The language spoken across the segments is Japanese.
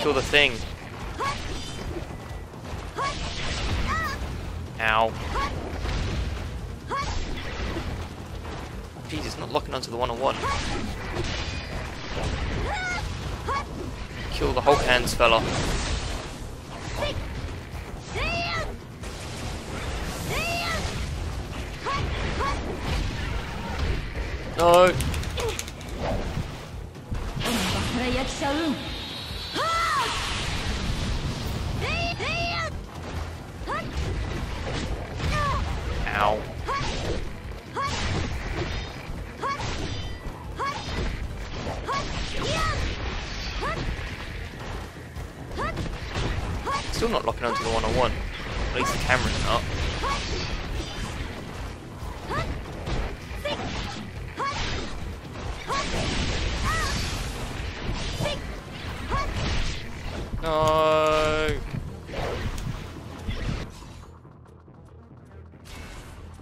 kill the thing. Ow. It's not locking onto the one-on-one. Kill the Hulk hands fella. No. Ow. Still not locking onto the one-on-one. At least the camera's not. No.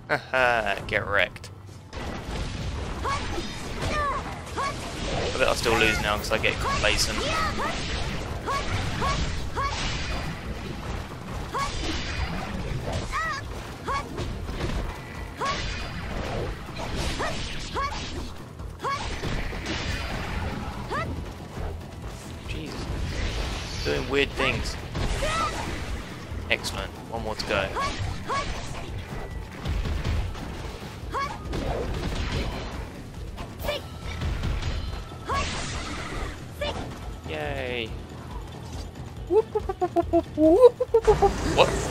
get wrecked. I bet I'll still lose now because I get complacent. Jesus. Doing weird things. Excellent. One more to go. What?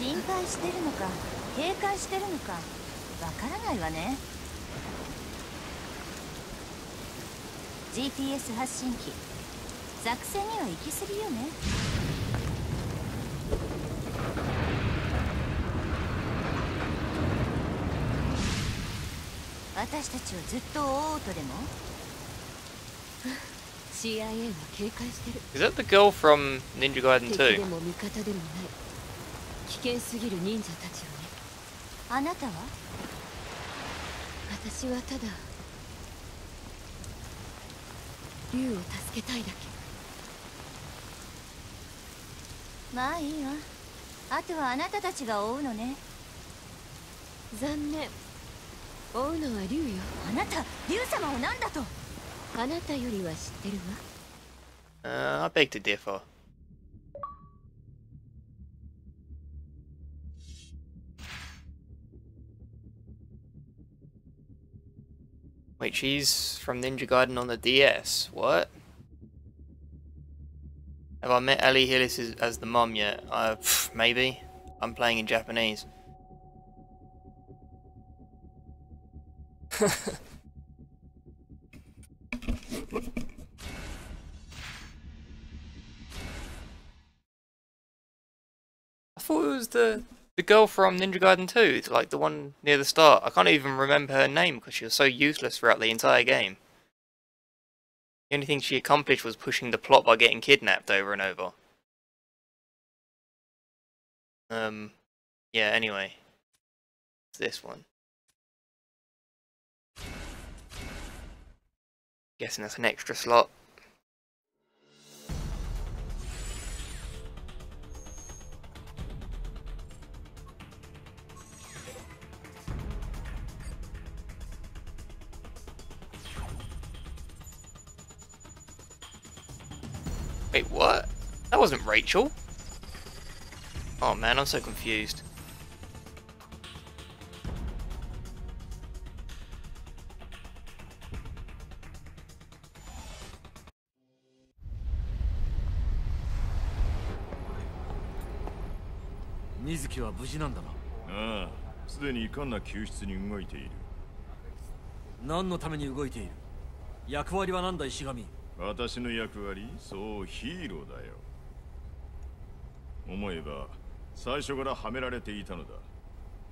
心配してるのか警戒してるのかわからないわね。GPS 発信機作戦には行き過ぎよね。私たちをずっと追おうとでも CIA は警戒してる。Is that the girl from Ninja Gaiden 敵で 2? 危険すぎる忍者たちよね。あなたは？私はただ竜を助けたいだけ。まあいいわ。あとはあなたたちが追うのね。残念。追うのは竜よ。あなた竜様を何だと？あなたよりは知ってるわ。Uh, I beg to differ. Wait, she's from Ninja Garden on the DS. What? Have I met Ellie Hillis as, as the mom yet? Uh, pff, maybe. I'm playing in Japanese. I thought it was the the girl from Ninja Gaiden 2, like the one near the start. I can't even remember her name because she was so useless throughout the entire game. The only thing she accomplished was pushing the plot by getting kidnapped over and over. Um, yeah, anyway. It's this one. Guessing that's an extra slot. Wasn't Rachel. Oh man, I'm so confused.「水木は無事なんだな。ああすでに遺憾な救出に動いている。何のために動いている？役割は何だ石神？私の役割そうヒーローだよ思えば最初からはめられていたのだ。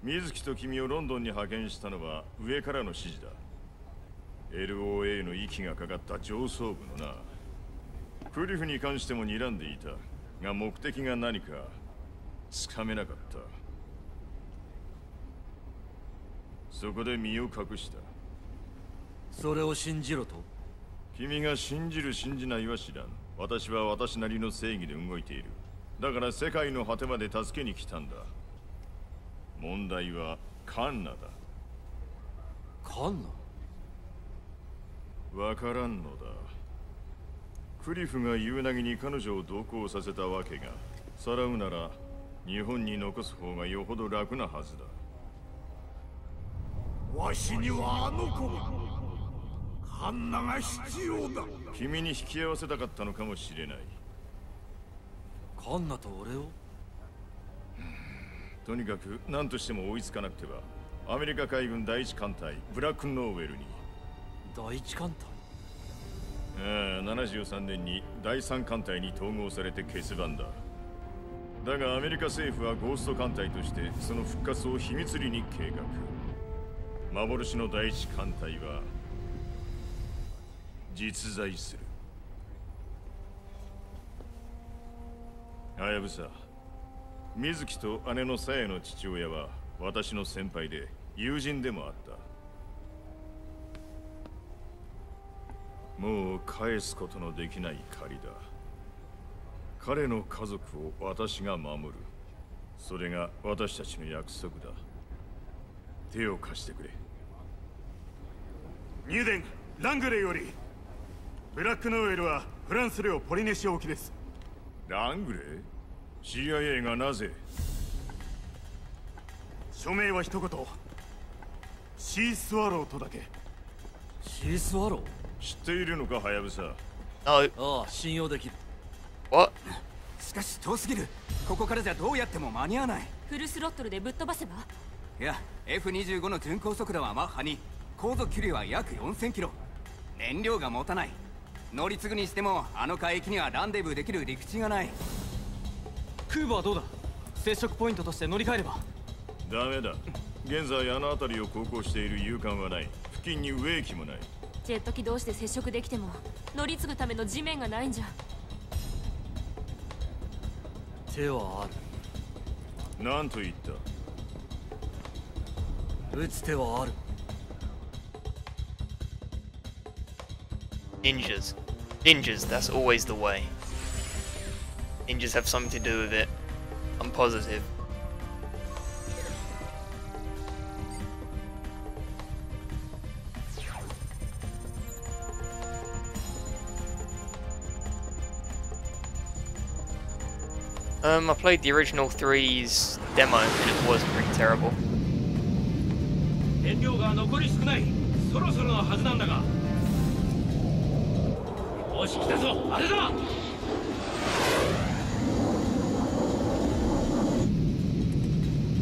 水木と君をロンドンに派遣したのは上からの指示だ。LOA の息がかかった上層部のなクリフに関しても睨んでいた。が目的が何かつかめなかった。そこで身を隠した。それを信じろと？君が信じる信じないは知らん。私は私なりの正義で動いているだから世界の果てまで助けに来たんだ。問題はカンナだ。カンナ？わからんのだ。クリフが夕凪に彼女を同行させたわけがさらうなら日本に残す方がよほど楽なはずだ。わしにはあの子がカンナが必要だ。君に引き合わせたかったのかもしれないカンナと俺を？とにかく何としても追いつかなくてはアメリカ海軍第一艦隊ブラックノーウェルに。第一艦隊？ああ73年に第三艦隊に統合されて欠番だ。だがアメリカ政府はゴースト艦隊としてその復活を秘密裏に計画。幻の第一艦隊は実在するはやぶさ。水木と姉のさやの父親は私の先輩で友人でもあった。もう返すことのできない借りだ。彼の家族を私が守る。それが私たちの約束だ。手を貸してくれ。入電ラングレーより。ブラックノーエルはフランス領ポリネシア沖です。ラングレー？CIA がなぜ？署名は一言。シースワローとだけ。シースワロ知っているのかハヤブサ？ああ信用できる。What? しかし遠すぎる。ここからじゃどうやっても間に合わない。フルスロットルでぶっ飛ばせば？いや F25 の巡航速度はマッハ2航続距離は約4000キロ。燃料が持たない乗り継ぐにしてもあの海域にはランデブーできる陸地がない。空母はどうだ？接触ポイントとして乗り換えれば。ダメだ。現在あの辺りを航行している勇艦はない。付近にウェイ機もない。ジェット機同士で接触できても乗り継ぐための地面がないんじゃ。手はあ何と言った？る撃つ手はある Ninjas. Ninjas, that's always the way. Ninjas have something to do with it. I'm positive. Um, I played the original 3's demo and it was pretty terrible. よし来たぞあれだ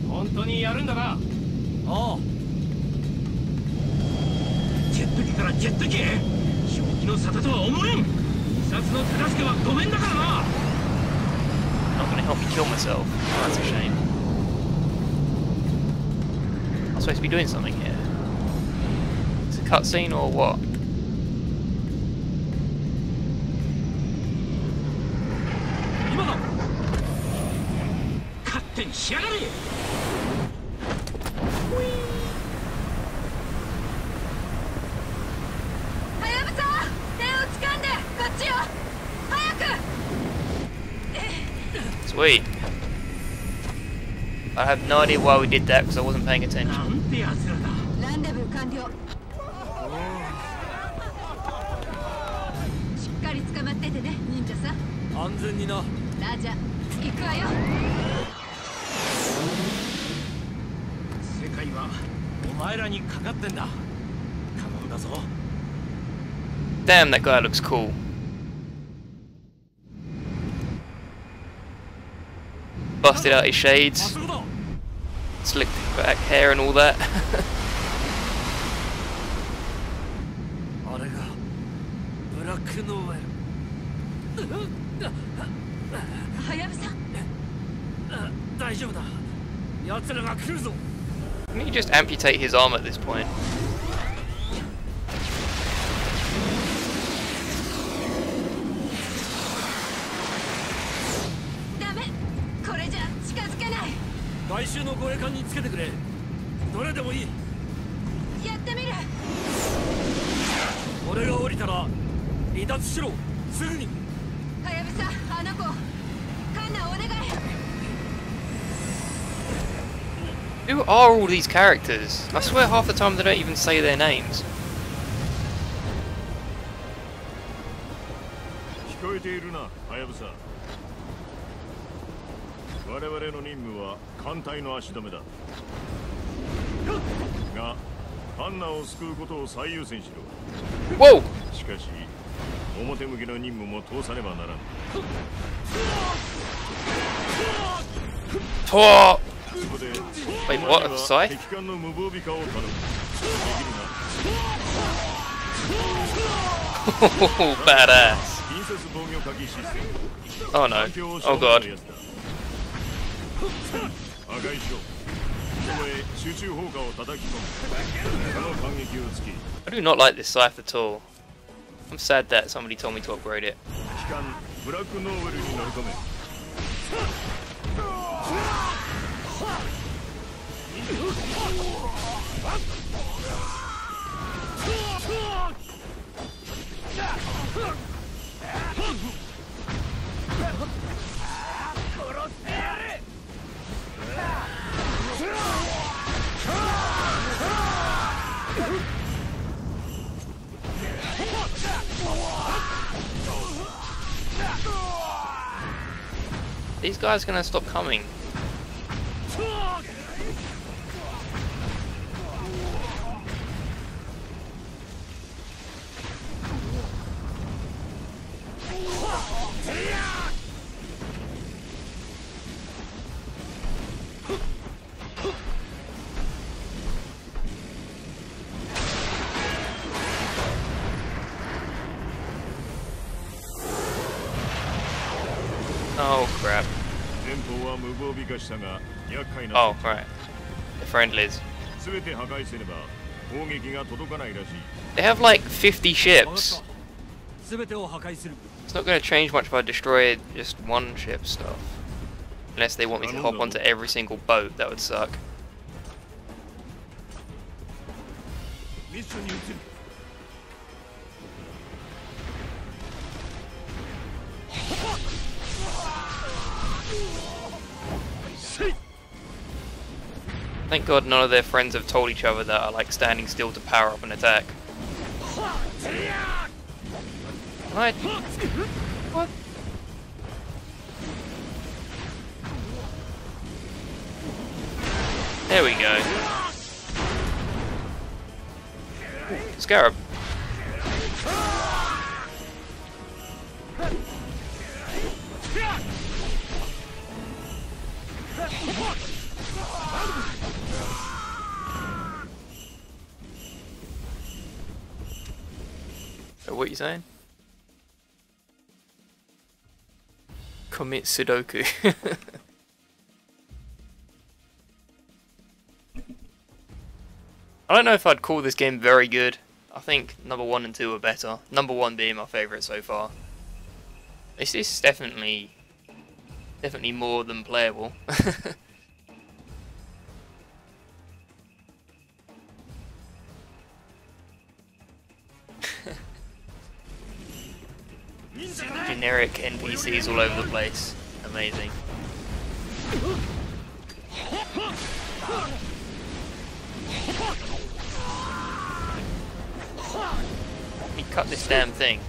本当にやるんだなああジェット機からジェット機へ正気の沙汰とは思えん自殺の手助けはごめんだからな Not gonna help me kill myself. That's a shame. I'm supposed to be doing something here. Is it a cutscene or what? 今だ勝手にしやがれ Sweet. I have no idea why we did that because I wasn't paying attention. なんてやつらだランデブー完了しっかり捕まっててね忍者さん安全になラジャ行くわよ世界はお前らにかかってんだ頼んだぞ Damn, that guy looks cool. Busted out his まっ shades, すぐだ slicked back hair and all that. ラックノーエはやぶさル大丈夫だ奴らが来るぞ Can you just amputate his arm at this point? Who are all these characters? I swear half the time they don't even say their names. 聞こえているなハヤブサ我々の任務は艦隊の足止めだがハンナを救うことを最優先し Whoa! ろしかし表向きの任務も通さねばならんこで Wait, what? Sorry? Oh, badass. Oh no. Oh god. I do not like this scythe at all. I'm sad that somebody told me to upgrade it. These guys are going to stop coming. Oh, right. The friendlies. They have like 50 ships. It's not going to change much if I destroy just one ship stuff. Unless they want me to hop onto every single boat, that would suck. Thank god none of their friends have told each other that I like standing still to power up an attack. What? What? There we go. Ooh, Scarab. What are you saying? Commit Sudoku. I don't know if I'd call this game very good. I think number one and two are better. Number one being my favourite so far. This is definitely, definitely more than playable. Generic NPCs all over the place. Amazing. Let me cut this damn thing.